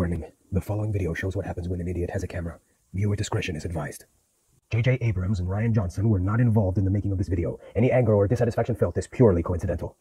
Warning. The following video shows what happens when an idiot has a camera. Viewer discretion is advised. J.J. Abrams and Ryan Johnson were not involved in the making of this video. Any anger or dissatisfaction felt is purely coincidental.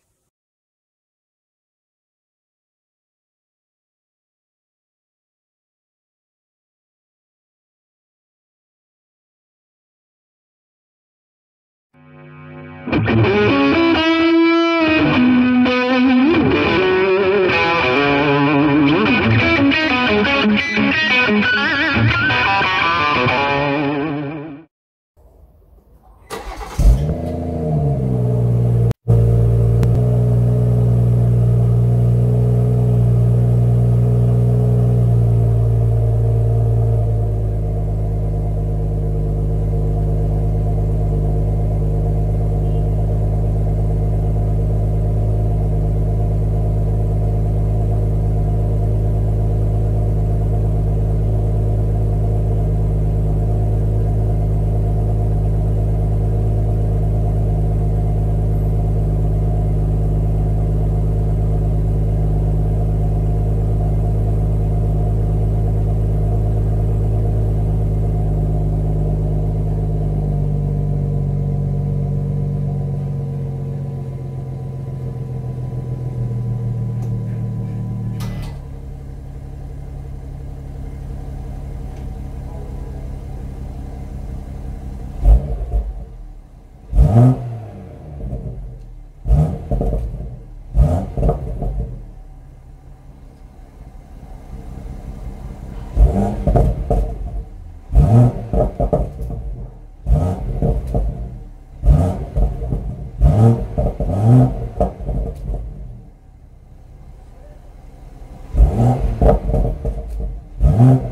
Oh.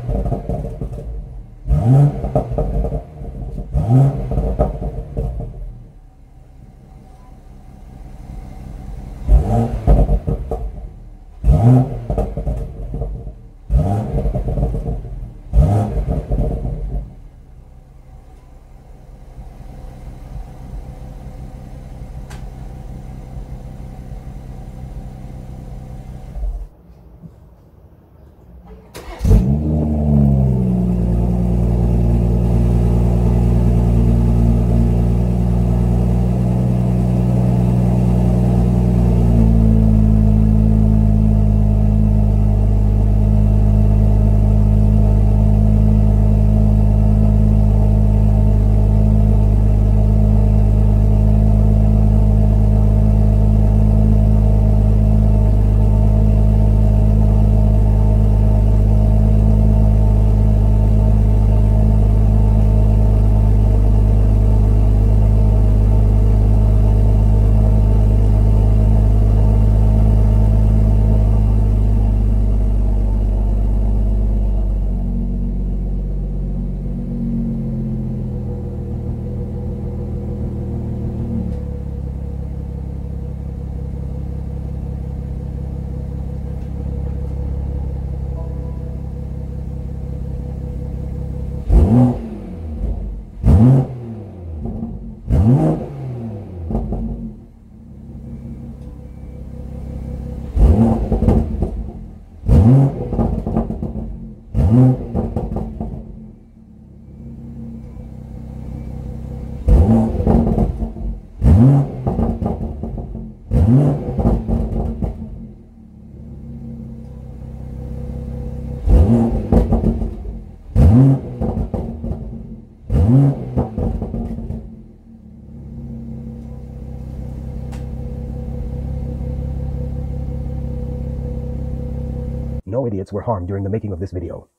Mm-hmm. No idiots were harmed during the making of this video.